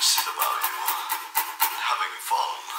see the value in having fun.